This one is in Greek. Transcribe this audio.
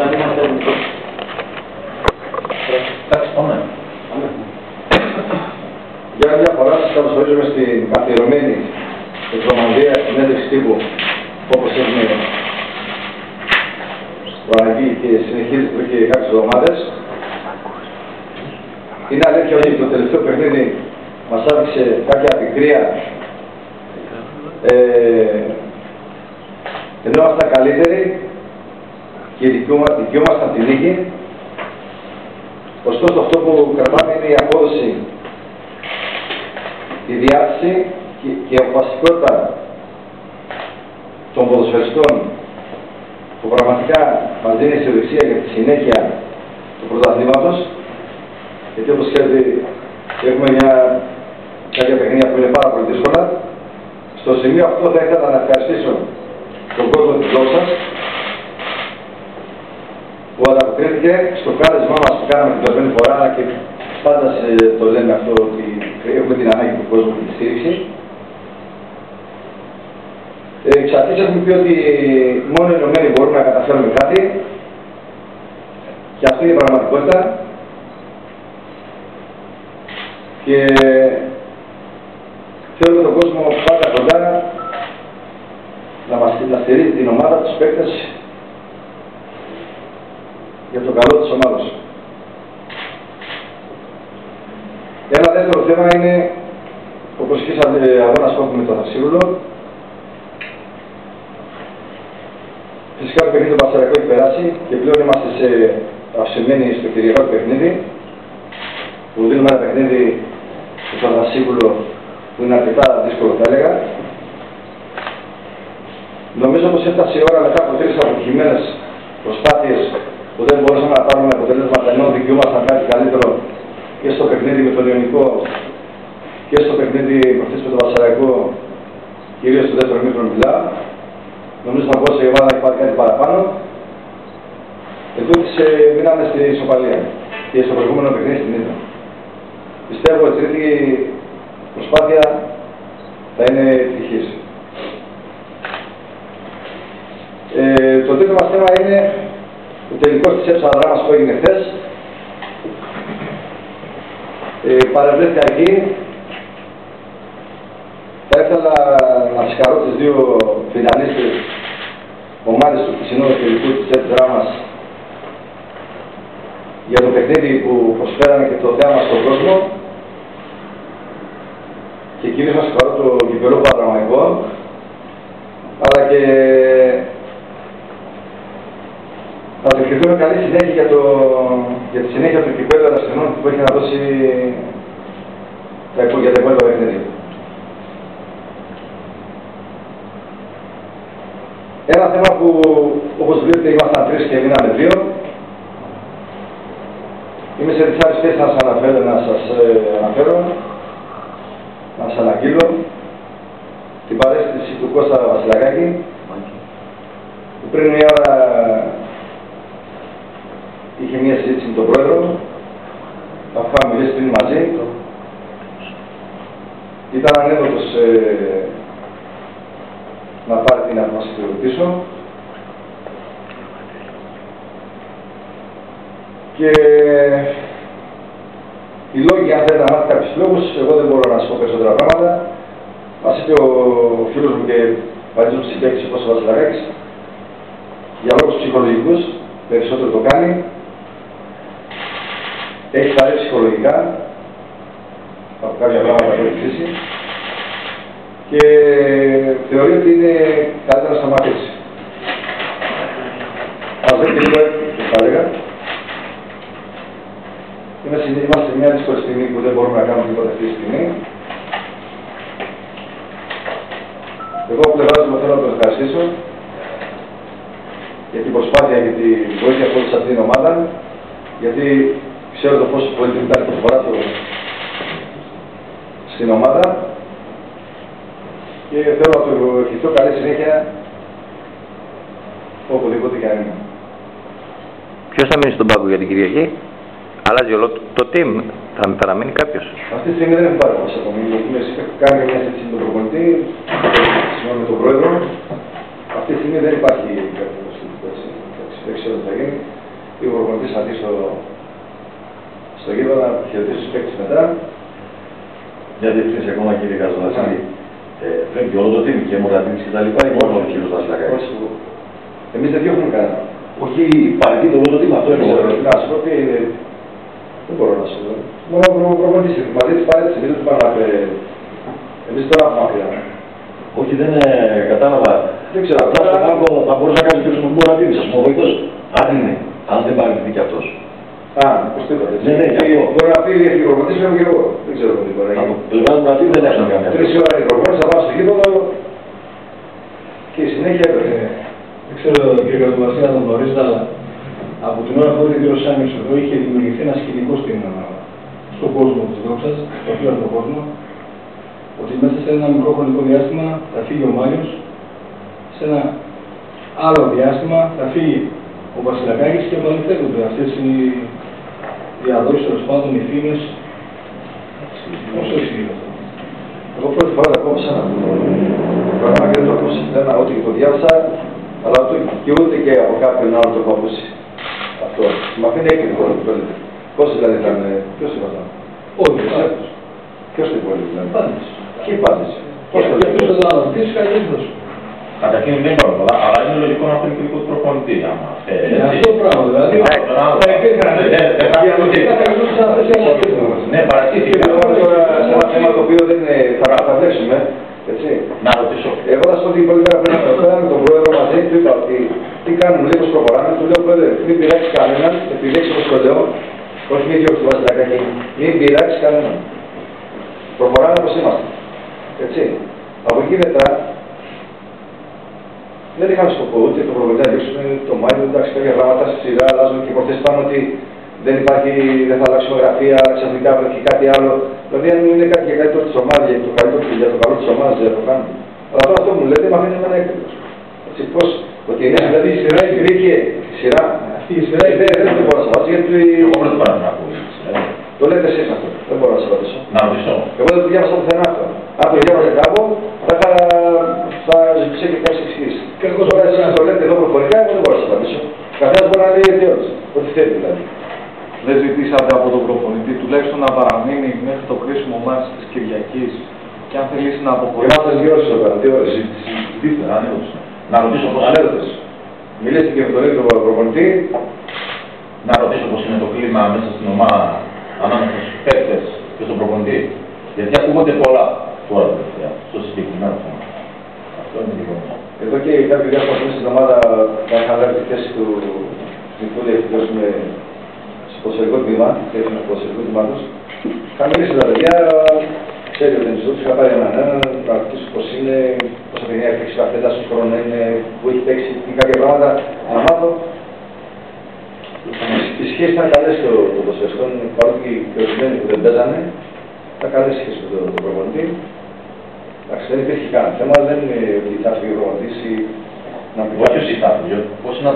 να μην είμαστε Εντάξει, πάμε. Για μια φορά σας καλωσορίζουμε στην καθιερωμένη εβδομαδία συνέντευξη τύπου όπως έχουμε προαναγγεί και συνεχίζεται εδώ και κάποιες εβδομάδες. Είναι αλήθεια ότι το τελευταίο παιχνίδι μας άφηξε κάποια πικρία ε, ενώ ήμασταν καλύτεροι και δικαιούμασταν τη νίκη. Ωστόσο αυτό που κρατάμε είναι η απόδοση, η διάθεση και, και η βασικότητα των ποδοσφαιριστών που πραγματικά μας δίνει αισιοδοξία για τη συνέχεια του πρωταθλήματος γιατί όπως ξέρετε έχουμε μια κάποια παιχνίδια που είναι πάρα πολύ δύσκολα. Στο σημείο αυτό θα ήθελα να ευχαριστήσω τον κόσμο της δόξας που ανταποκρίθηκε στο κάλεσμά μας που κάναμε την περμένη φορά και πάντα το λέμε αυτό ότι έχουμε την ανάγκη του κόσμου και τη στήριξη. Ε, εξ αρχής έχουμε πει ότι μόνο οι ενωμένοι μπορούμε να καταφέρουμε κάτι και αυτή είναι η πραγματικότητα και θέλουμε τον κόσμο πάντα κοντά να μας να στηρίζει την ομάδα, τους παίκτες για το καλό της ομάδας. Ένα δεύτερο θέμα είναι, όπως αρχίσατε αγώνας σκόπου με τον Θασίβουλο, φυσικά το παιχνίδι του Πασαρακού έχει περάσει και πλέον είμαστε σε αυσιμένοι στο κυριακό παιχνίδι, που δίνουμε ένα παιχνίδι στον Θασίβουλο που είναι αρκετά δύσκολο θα έλεγα. Νομίζω πως έφτασε η ώρα μετά από τρεις αποτυχημένες προσπάθειες που δεν μπορούσαμε να πάρουμε αποτελέσματα ενώ δικαιούμασταν κάτι καλύτερο και στο παιχνίδι με τον Ιωνικό και στο παιχνίδι προχθές με τον Βασαραϊκό, κυρίως στο δεύτερο μήχρονο μιλάω. Νομίζω να πω σε η ομάδα έχει πάρει κάτι παραπάνω. Ετούτης μείναμε στη Σοπαλία και στο προηγούμενο παιχνίδι στην Ήττα. Πιστεύω ότι η προσπάθεια θα είναι επιτυχής. Ε, το τρίτο μας θέμα είναι ο τελικός της ΕΨΑ δράμας που έγινε χθες. Ε, παρευρέθηκα εκεί. Θα ήθελα να συγχαρώ τις δύο φιναλίστες ομάδες του χθεσινού τελικού της ΕΨΑ δράμας για το παιχνίδι που προσφέρανε και το θέαμα στον κόσμο και κυρίως να συγχαρώ το κυπελό Παναγικό αλλά και θα το ευχηθούμε καλή συνέχεια για, το, για τη συνέχεια του κυπέλου Ερασιτεχνών που έχει να δώσει τα, για τα υπόλοιπα παιχνίδια. Ένα θέμα που όπως βλέπετε ήμασταν τρεις και μείναμε δύο. Είμαι σε τις θέσεις να σας αναφέρω, να σας ε, αναφέρω, να σας αναγγείλω την παρέστηση του Κώστα Βασιλακάκη που πριν μια ώρα είχε μια συζήτηση με τον πρόεδρο, αφού είχαμε μιλήσει πριν μαζί. Ήταν ανέδοτος ε, να πάρει την ατμόσφαιρα πίσω. Και οι λόγοι, αν θέλετε να μάθει κάποιους λόγους, εγώ δεν μπορώ να σας πω περισσότερα πράγματα. Μας είπε ο φίλος μου και παλιός μου συμπαίκτης ο Κώστας Βασιλαράκης, για λόγους ψυχολογικούς, περισσότερο το κάνει, έχεις πάρει ψυχολογικά από κάποια πράγματα που έχει ζήσει και θεωρεί ότι είναι καλύτερα να σταματήσει. Ας δεν και λίγο θα έλεγα. Είμαστε σε μια δύσκολη στιγμή που δεν μπορούμε να κάνουμε τίποτα αυτή τη στιγμή. Εγώ πλευράς μου θέλω να τον ευχαριστήσω για την προσπάθεια και τη βοήθεια που σε αυτήν την ομάδα, γιατί ξέρω το πόσο πολύ την υπάρχει φορά του στην ομάδα και θέλω να του ευχηθώ καλή συνέχεια οπουδήποτε και αν είναι. Ποιος θα μείνει στον πάγκο για την Κυριακή, αλλάζει όλο το, το team, θα παραμείνει κάποιος; Αυτή τη στιγμή δεν έχουμε πάρει μας ακόμη. Έχουμε κάνει μια συζήτηση με τον προπονητή, με τον πρόεδρο. Αυτή τη στιγμή δεν υπάρχει κάποιος. Δεν ξέρω τι θα γίνει. ή ο προπονητής θα δει στο, στο γήπεδο να χαιρετήσει τους παίκτες μετά. Μια διευθύνση ακόμα κύριε Καζοδασίλη. Ε, πρέπει όλο το team και Μωρατίνης και τα λοιπά ή μόνο ο κύριος Βασιλακάκης. Εμείς δεν διώχνουμε κανένα. Όχι παρετείται όλο το team, αυτό Δεν εννοώ. ξέρω, να σου πω τι είναι. Δεν μπορώ να σου πω. Μόνο ο προπονητής είναι. Μαζί της παρέτηση, μην του πάμε να πει. Εμείς τώρα έχουμε μακριά. Όχι, δεν ε, κατάλαβα. Δεν ξέρω, Απλά απλά- στον πάγκο θα μπορούσε να κάνει και ο Μωρατίνης, ας πούμε, ο βοηθός. Αν είναι, αν δεν παρετηθεί και αυτός. Α, πώς το είπατε. Ναι, ναι, γι' αυτό. Μπορεί να πει η προπονητής, λέω και εγώ. Δεν ξέρω τι μπορεί να Από γίνει. πλευρά του Μωρατίνη δεν έχουν κάνει Τρεις αυτό. ώρα η προπονητής, θα πάω στο γήπεδο και η συνέχεια έπρεπε. Ε, Δεν ξέρω κύριε Κατοβασίλη αν το γνωρίζετε, αλλά από την ώρα που ήρθε ο κύριος Σάμιος εδώ είχε δημιουργηθεί ένας σκηνικός στην, α, στον κόσμο της δόξας, στο φίλο κόσμο, ότι μέσα σε ένα μικρό χρονικό διάστημα θα φύγει ο Μάλιος, σε ένα άλλο διάστημα θα φύγει ο Βασιλακάκης και επανεφεύγονται αυτές οι, οι αδόσεις, τέλος πάντων, οι φήμες. Πώς το ισχύει αυτό. Εγώ πρώτη φορά το ακόμησα να Πράγμα και δεν το ακούσα. Δεν ότι το διάβασα, αλλά το, και ούτε και από κάποιον άλλο το έχω ακούσει. Αυτό. Μα αφήνει έκρηκο το το λέτε. Πόσοι δηλαδή ήταν, ε, ποιος είπε αυτό. Όχι, Ποιος όχι. έπαιζε. Ποιος το είπε δηλαδή; Πάντως. Ποιοι πάντες. Πώς το Και αυτός λέτε. εδώ να Καταρχήν δεν είπαμε πολλά, αλλά είναι λογικό να φέρει και λίγο του προπονητή. άμα θέλει, Είναι έτσι. αυτό το πράγμα, δηλαδή. Εντάξει, τώρα, Θα υπήρχαν. ε, ε, ε, Για να μην καταλήξουν σε αυτές τις αναλύσεις. Ναι, παρατήθηκα. Και τώρα σε ένα θέμα το οποίο δεν είναι, θα, θα βλέψουμε, έτσι. Να ρωτήσω. Εγώ θα σου πω την πρώτη μέρα πριν από εδώ, με τον πρόεδρο μαζί, του είπα ότι τι κάνουμε, λίγο προχωράμε, του λέω πρόεδρε, μην πειράξει κανέναν, επειδή έξω όπως το λέω, όχι μην διώξει το βασιλακάκι, μην πειράξει κανέναν. Προχωράμε όπως είμαστε. Έτσι. Από εκεί μετά, δεν είχαμε σκοπό ούτε το προβολέα να διώξουμε το Μάιο, εντάξει, κάποια πράγματα στη σειρά αλλάζουν και προχθές είπαμε ότι δεν υπάρχει, δεν θα αλλάξουμε γραφεία, ξαφνικά βρεθεί κάτι άλλο. Δηλαδή, αν είναι κάτι για καλύτερο της ομάδας, για το καλύτερο για το καλό της ομάδας, δεν θα το κάνουμε. Αλλά τώρα αυτό που μου λέτε, με αφήνει εμένα έκπληκτο. Έτσι, πώς, ότι εμεί δηλαδή η σειρά υπήρχε η σειρά. Αυτή η σειρά Ε, δεν, δεν το μπορώ να σα απαντήσω, γιατί Εγώ πρώτη φορά την ακούω. ε. το λέτε εσείς αυτό. Δεν μπορώ να σα απαντήσω. Να ρωτήσω. Εγώ δεν το διάβασα πουθενά αυτό. Αν το διάβαζα κάπου, θα, είχα, θα ζητήσω και κάποιε εξηγήσει. Και εγώ τώρα εσείς το λέτε εδώ προφορικά, εγώ δεν μπορώ να σας απαντήσω. Καθένας μπορεί να λέει τι όλες, ό,τι θέλει δηλαδή. Δεν ζητήσατε από τον προπονητή τουλάχιστον να παραμείνει μέχρι το κρίσιμο μάτς της Κυριακής και αν θελήσει να αποχωρήσει. Είμαστε δύο ώρες εδώ πέρα, δύο ώρες. Συζητήστε, αν έδωσε. Να ρωτήσω πώς Ανέδωτες. Μιλήστε και με τον ίδιο προπονητή. να ρωτήσω πώς είναι το κλίμα μέσα στην ομάδα ανάμεσα στους παίκτες και στον προπονητή. Γιατί ακούγονται πολλά τώρα τελευταία, στο συγκεκριμένο θέμα. Αυτό είναι δικό μου. Εδώ και κάποιοι διάφοροι μέσα στην ομάδα θα είχαν λάβει τη θέση του Νικούλη με στο ποδοσφαιρικό τμήμα, θέση του ποδοσφαιρικού τμήματος. Είχα μιλήσει με τα παιδιά, ξέρει ότι δεν τους είχα πάρει έναν έναν, να ρωτήσω πώς είναι, πόσα παιδιά έχει παίξει καθένα, στους χρόνο είναι, που έχει παίξει ή κάποια πράγματα, να μάθω. Οι σχέσεις ήταν καλές στο το ποδοσφαιρικό, παρότι και οι ορισμένοι που δεν παίζανε, ήταν καλές σχέσεις με τον τον προπονητή. Εντάξει, δεν υπήρχε κανένα θέμα, δεν είναι ότι θα φύγει ο προπονητής ή να πει Όχι ο συστάτης, πώς είναι